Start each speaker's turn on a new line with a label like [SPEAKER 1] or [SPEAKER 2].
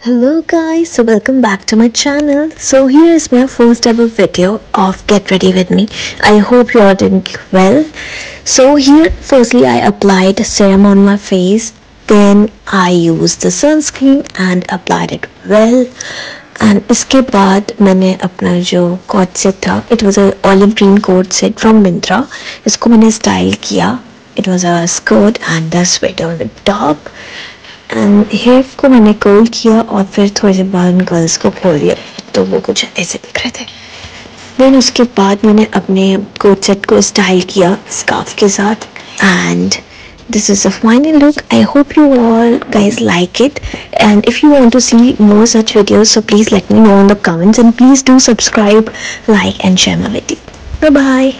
[SPEAKER 1] Hello guys, so welcome back to my channel. So here is my first ever video of get ready with me. I hope you are doing well. So here firstly I applied serum on my face. Then I used the sunscreen and applied it well. And इसके बाद मैंने अपना जो coat set था it was a olive green coat set from Myntra इसको मैंने style किया it was a skirt and the sweater on the top and Um, and hair को मैंने कर्ल किया और फिर थोड़े से बाद गर्ल्स को खोल दिया तो वो कुछ ऐसे दिख रहे थे। दैन उसके बाद मैंने अपने कोट सेट को स्टाइल किया स्काफ के साथ। And this is a final look I hope you all guys like it and if you want to see more such videos so please let me know in the comments and please do subscribe like and share my video bye